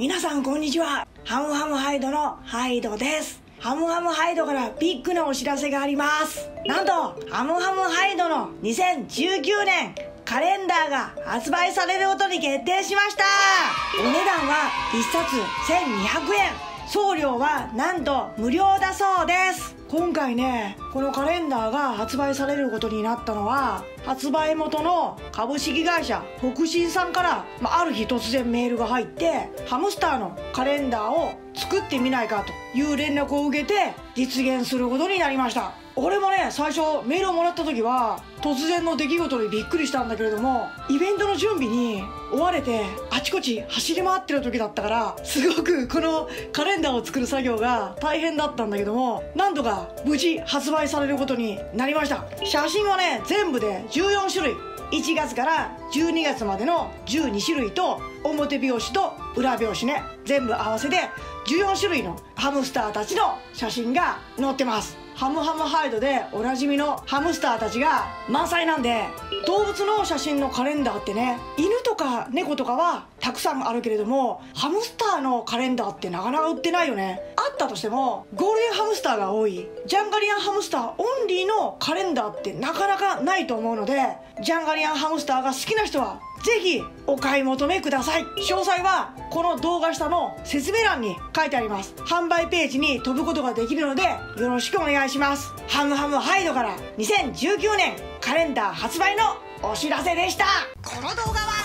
皆さんこんにちは。ハムハムハイドのハイドです。ハムハムハイドからビッグなお知らせがあります。なんと、ハムハムハイドの2019年カレンダーが発売されることに決定しましたお値段は1冊1200円。送料はなんと無料だそうです。今回ね、このカレンダーが発売されることになったのは、発売元の株式会社北進さんから、まあ、ある日突然メールが入って、ハムスターのカレンダーを作ってみないかという連絡を受けて実現することになりました。俺もね、最初メールをもらった時は突然の出来事にびっくりしたんだけれども、イベントの準備に追われてあちこち走り回ってる時だったから、すごくこのカレンダーを作る作業が大変だったんだけども、何度か無事発売されることになりました。写真はね、全部で14種類。1月から12月までの12種類と表表紙と裏表紙ね全部合わせて14種類のハムスターたちの写真が載ってますハムハムハイドでおなじみのハムスターたちが満載なんで動物の写真のカレンダーってね犬とか猫とかはたくさんあるけれどもハムスターのカレンダーってなかなか売ってないよねったとしてもゴールデンハムスターが多い。ジャンガリアンハムスターオンリーのカレンダーってなかなかないと思うのでジャンガリアンハムスターが好きな人はぜひお買い求めください。詳細はこの動画下の説明欄に書いてあります。販売ページに飛ぶことができるのでよろしくお願いします。ハムハムハイドから2019年カレンダー発売のお知らせでした。この動画は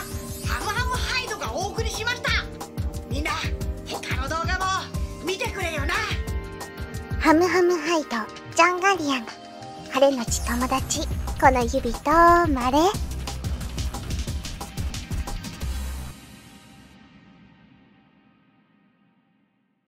ハムハムハイド、ジャンガリアン。晴れのち友達、この指とまれ？